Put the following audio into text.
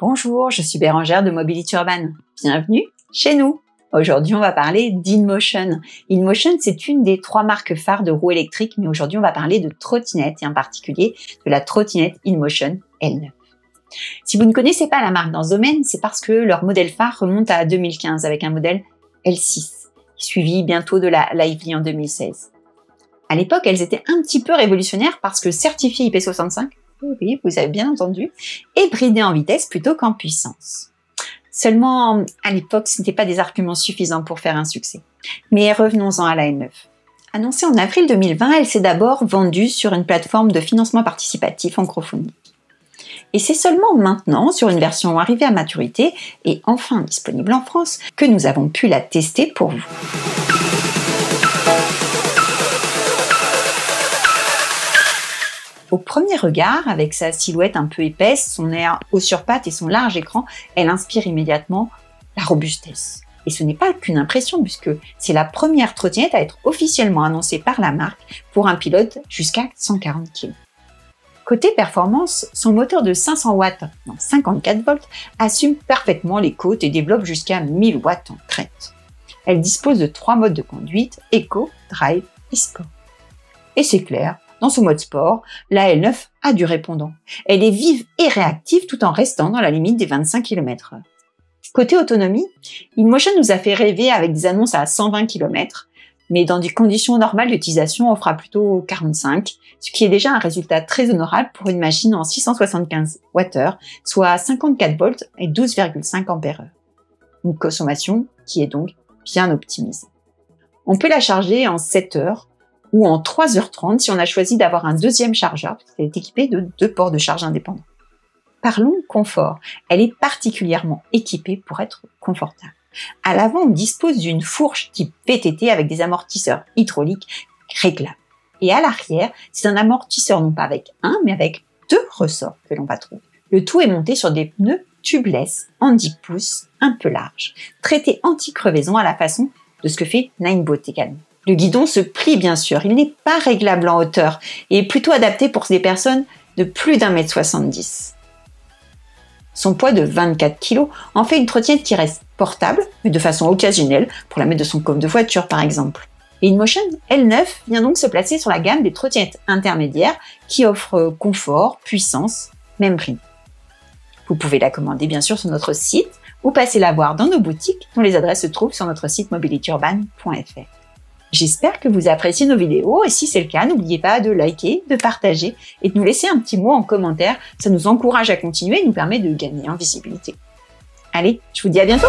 Bonjour, je suis Bérangère de Mobility Urban. Bienvenue chez nous. Aujourd'hui, on va parler d'InMotion. InMotion, c'est une des trois marques phares de roues électriques, mais aujourd'hui, on va parler de trottinettes et en particulier de la trottinette InMotion L9. Si vous ne connaissez pas la marque dans ce domaine, c'est parce que leur modèle phare remonte à 2015 avec un modèle L6, suivi bientôt de la Lively en 2016. À l'époque, elles étaient un petit peu révolutionnaires parce que certifiées IP65, oui, vous avez bien entendu, et bridées en vitesse plutôt qu'en puissance. Seulement, à l'époque, ce n'était pas des arguments suffisants pour faire un succès. Mais revenons-en à la N9. Annoncée en avril 2020, elle s'est d'abord vendue sur une plateforme de financement participatif en. Et c'est seulement maintenant, sur une version arrivée à maturité et enfin disponible en France, que nous avons pu la tester pour vous. Au premier regard, avec sa silhouette un peu épaisse, son air haut sur patte et son large écran, elle inspire immédiatement la robustesse. Et ce n'est pas qu'une impression puisque c'est la première trottinette à être officiellement annoncée par la marque pour un pilote jusqu'à 140 kg. Côté performance, son moteur de 500 watts, dans 54 volts, assume parfaitement les côtes et développe jusqu'à 1000 watts en crête. Elle dispose de trois modes de conduite, Eco, Drive et Sport. Et c'est clair, dans ce mode sport, la L9 a du répondant. Elle est vive et réactive tout en restant dans la limite des 25 km Côté autonomie, InMotion nous a fait rêver avec des annonces à 120 km, mais dans des conditions normales d'utilisation, on fera plutôt 45, ce qui est déjà un résultat très honorable pour une machine en 675 Wh, soit 54 volts et 12,5 Ah. Une consommation qui est donc bien optimisée. On peut la charger en 7 heures ou en 3h30 si on a choisi d'avoir un deuxième chargeur, parce qu'elle est équipée de deux ports de charge indépendants. Parlons confort. Elle est particulièrement équipée pour être confortable. À l'avant, on dispose d'une fourche type VTT avec des amortisseurs hydrauliques réglables. Et à l'arrière, c'est un amortisseur non pas avec un, mais avec deux ressorts que l'on va trouver. Le tout est monté sur des pneus tubeless en 10 pouces, un peu larges, traités anti-crevaison à la façon de ce que fait Ninebot également. Le guidon se plie bien sûr, il n'est pas réglable en hauteur et est plutôt adapté pour des personnes de plus d'un mètre 70. Son poids de 24 kg en fait une trottinette qui reste portable, mais de façon occasionnelle, pour la mettre de son coffre de voiture par exemple. Et InMotion L9 vient donc se placer sur la gamme des trottinettes intermédiaires qui offrent confort, puissance, même prix. Vous pouvez la commander bien sûr sur notre site ou passer la voir dans nos boutiques dont les adresses se trouvent sur notre site mobilityurban.fr. J'espère que vous appréciez nos vidéos et si c'est le cas, n'oubliez pas de liker, de partager et de nous laisser un petit mot en commentaire. Ça nous encourage à continuer et nous permet de gagner en visibilité. Allez, je vous dis à bientôt